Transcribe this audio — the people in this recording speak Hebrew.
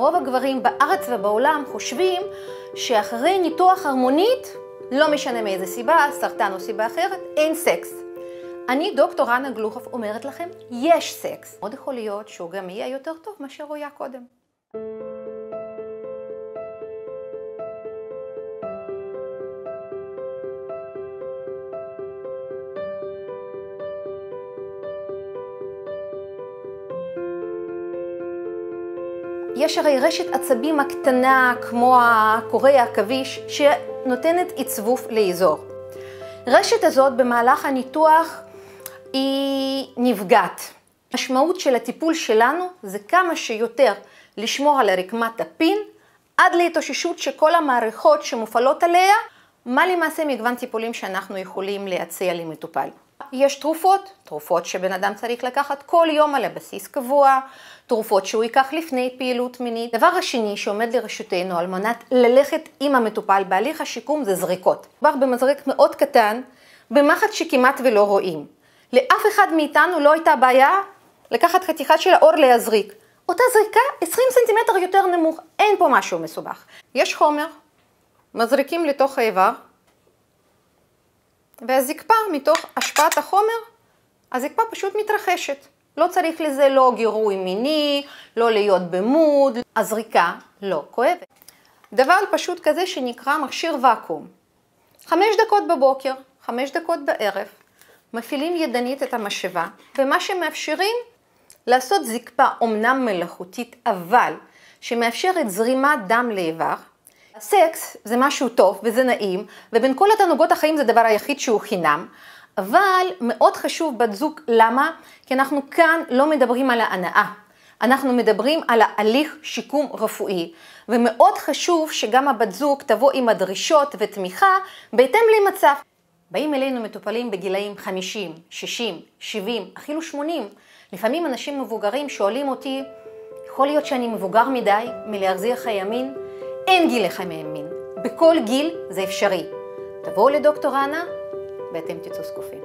רוב הגברים בארץ ובעולם חושבים שאחרי ניתוח הרמונית, לא משנה מאיזה סיבה, סרטן או סיבה אחרת, אין סקס. אני, דוקטור רנה גלוחוב, אומרת לכם, יש סקס. מאוד יכול להיות שהוא גם יהיה יותר טוב מאשר הוא היה קודם. יש הרי רשת עצבים הקטנה, כמו הקורי העכביש, שנותנת עצבוף לאזור. רשת הזאת במהלך הניתוח היא נפגעת. המשמעות של הטיפול שלנו זה כמה שיותר לשמור על רקמת הפין עד להתאוששות שכל המערכות שמופעלות עליה, מה למעשה מגוון טיפולים שאנחנו יכולים להציע למטופל. יש תרופות, תרופות שבן אדם צריך לקחת כל יום על הבסיס קבוע, תרופות שהוא ייקח לפני פעילות מינית. דבר השני שעומד לרשותנו על מנת ללכת עם המטופל בהליך השיקום זה זריקות. מדובר במזרק מאוד קטן, במחט שכמעט ולא רואים. לאף אחד מאיתנו לא הייתה בעיה לקחת חתיכה של האור להזריק. אותה זריקה 20 סנטימטר יותר נמוך, אין פה משהו מסובך. יש חומר, מזריקים לתוך האיבר, והזקפה מתוך השפעת החומר, הזקפה פשוט מתרחשת. לא צריך לזה לא גירוי מיני, לא להיות במוד, הזריקה לא כואבת. דבר פשוט כזה שנקרא מכשיר ואקום. חמש דקות בבוקר, חמש דקות בערב, מפעילים ידנית את המשאבה, ומה שמאפשרים לעשות זקפה אומנם מלאכותית, אבל שמאפשרת זרימת דם לאיבר. סקס זה משהו טוב וזה נעים, ובין כל התענוגות החיים זה הדבר היחיד שהוא חינם, אבל מאוד חשוב בת זוג, למה? כי אנחנו כאן לא מדברים על ההנאה, אנחנו מדברים על ההליך שיקום רפואי, ומאוד חשוב שגם הבת זוג תבוא עם הדרישות ותמיכה בהתאם למצב. באים אלינו מטופלים בגילאים 50, 60, 70, אפילו 80. לפעמים אנשים מבוגרים שואלים אותי, יכול להיות שאני מבוגר מדי מלהחזיר חיי מין? אין גיל לחיי מין. בכל גיל זה אפשרי. תבואו לדוקטור אנה ואתם תצאו זקופים.